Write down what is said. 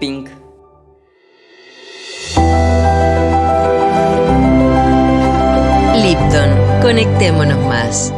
Pink. Lipton, conectémonos más.